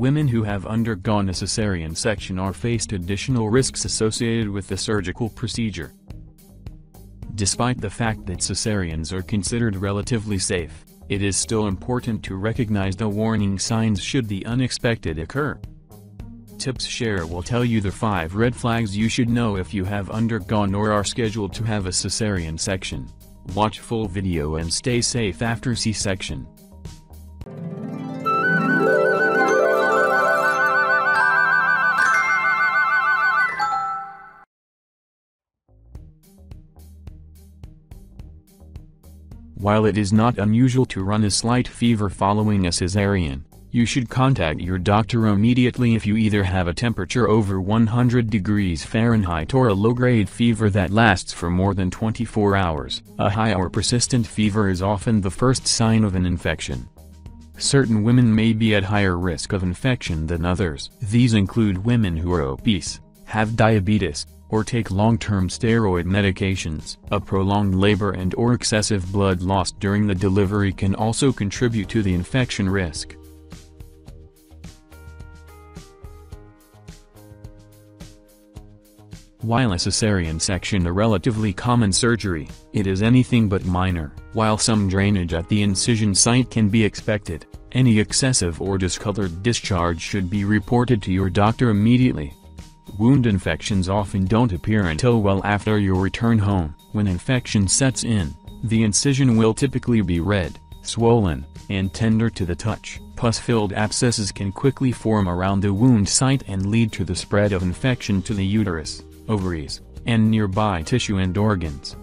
Women who have undergone a cesarean section are faced additional risks associated with the surgical procedure. Despite the fact that cesareans are considered relatively safe, it is still important to recognize the warning signs should the unexpected occur. Tips Share will tell you the 5 red flags you should know if you have undergone or are scheduled to have a cesarean section. Watch full video and stay safe after C-section. While it is not unusual to run a slight fever following a cesarean, you should contact your doctor immediately if you either have a temperature over 100 degrees Fahrenheit or a low-grade fever that lasts for more than 24 hours. A high or persistent fever is often the first sign of an infection. Certain women may be at higher risk of infection than others. These include women who are obese, have diabetes, or take long-term steroid medications. A prolonged labor and or excessive blood loss during the delivery can also contribute to the infection risk. While a cesarean section a relatively common surgery, it is anything but minor. While some drainage at the incision site can be expected, any excessive or discolored discharge should be reported to your doctor immediately. Wound infections often don't appear until well after your return home. When infection sets in, the incision will typically be red, swollen, and tender to the touch. Pus-filled abscesses can quickly form around the wound site and lead to the spread of infection to the uterus, ovaries, and nearby tissue and organs.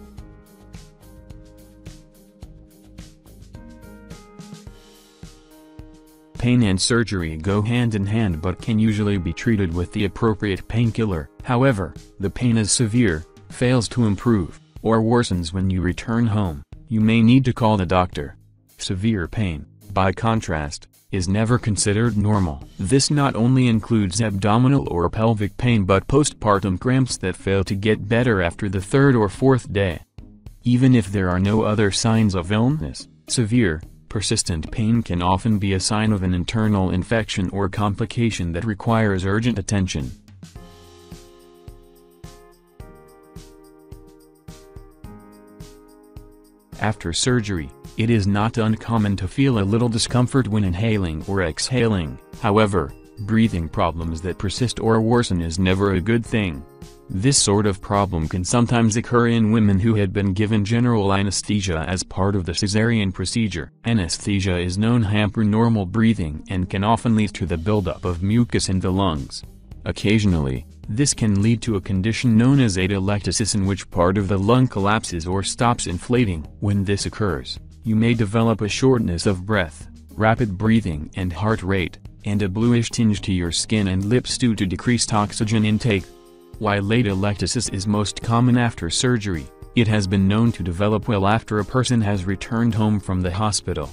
Pain and surgery go hand in hand but can usually be treated with the appropriate painkiller. However, the pain is severe, fails to improve, or worsens when you return home, you may need to call the doctor. Severe pain, by contrast, is never considered normal. This not only includes abdominal or pelvic pain but postpartum cramps that fail to get better after the third or fourth day. Even if there are no other signs of illness, severe, persistent pain can often be a sign of an internal infection or complication that requires urgent attention. After surgery, it is not uncommon to feel a little discomfort when inhaling or exhaling, however, breathing problems that persist or worsen is never a good thing. This sort of problem can sometimes occur in women who had been given general anesthesia as part of the cesarean procedure. Anesthesia is known to hamper normal breathing and can often lead to the buildup of mucus in the lungs. Occasionally, this can lead to a condition known as atelectasis in which part of the lung collapses or stops inflating. When this occurs, you may develop a shortness of breath, rapid breathing and heart rate, and a bluish tinge to your skin and lips due to decreased oxygen intake. While atelectasis is most common after surgery, it has been known to develop well after a person has returned home from the hospital.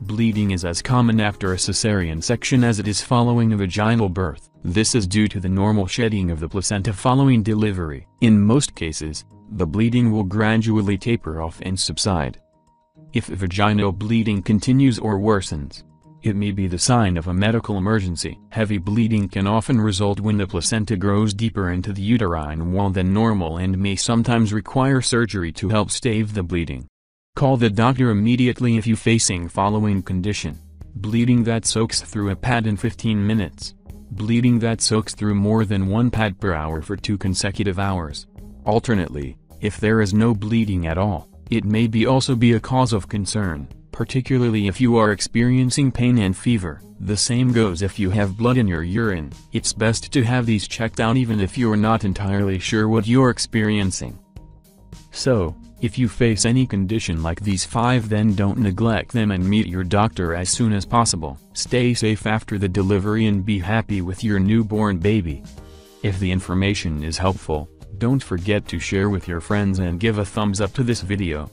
Bleeding is as common after a cesarean section as it is following a vaginal birth. This is due to the normal shedding of the placenta following delivery. In most cases, the bleeding will gradually taper off and subside. If vaginal bleeding continues or worsens, it may be the sign of a medical emergency. Heavy bleeding can often result when the placenta grows deeper into the uterine wall than normal and may sometimes require surgery to help stave the bleeding. Call the doctor immediately if you facing following condition. Bleeding that soaks through a pad in 15 minutes. Bleeding that soaks through more than one pad per hour for two consecutive hours. Alternately, if there is no bleeding at all, it may be also be a cause of concern particularly if you are experiencing pain and fever. The same goes if you have blood in your urine. It's best to have these checked out even if you're not entirely sure what you're experiencing. So, if you face any condition like these 5 then don't neglect them and meet your doctor as soon as possible. Stay safe after the delivery and be happy with your newborn baby. If the information is helpful, don't forget to share with your friends and give a thumbs up to this video.